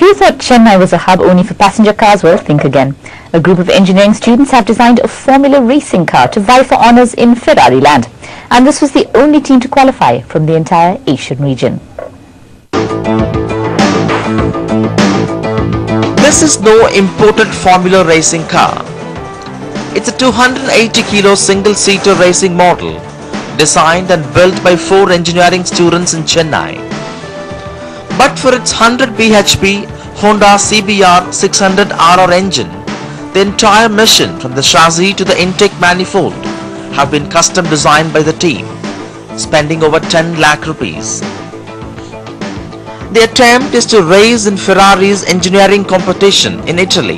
If you thought Chennai was a hub only for passenger cars, well, think again. A group of engineering students have designed a Formula racing car to vie for honours in Ferrari land. And this was the only team to qualify from the entire Asian region. This is no imported Formula racing car. It's a 280 kilo single-seater racing model designed and built by four engineering students in Chennai. But for its 100 bhp Honda CBR 600 RR engine, the entire mission from the chassis to the intake manifold have been custom designed by the team, spending over 10 lakh rupees. The attempt is to race in Ferrari's engineering competition in Italy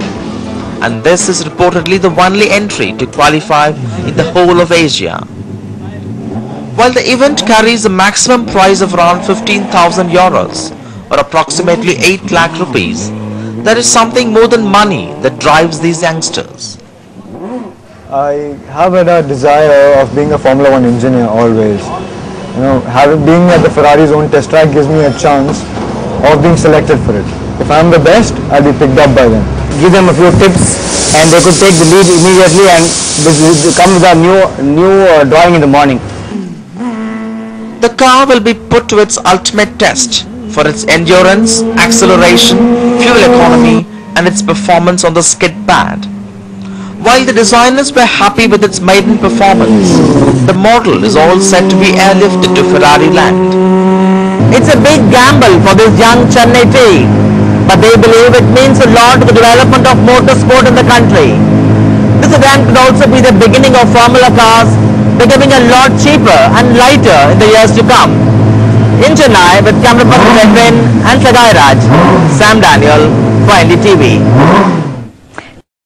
and this is reportedly the only entry to qualify in the whole of Asia. While the event carries a maximum prize of around 15,000 euros, or approximately 8 lakh rupees, there is something more than money that drives these youngsters. I have had a desire of being a Formula One engineer always. You know, having being at the Ferrari's own test track gives me a chance of being selected for it. If I'm the best, I'll be picked up by them. Give them a few tips and they could take the lead immediately and come with a new, new uh, drawing in the morning. The car will be put to its ultimate test for its endurance, acceleration, fuel economy and its performance on the skid pad. While the designers were happy with its maiden performance, the model is all set to be airlifted to Ferrari land. It's a big gamble for this young Chennai team, but they believe it means a lot to the development of motorsport in the country. This event could also be the beginning of Formula cars becoming a lot cheaper and lighter in the years to come. In Chennai with camera person Edwin and Sagai Raj, Sam Daniel for NDTV.